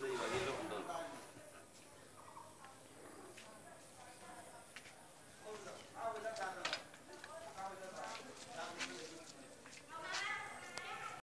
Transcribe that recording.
de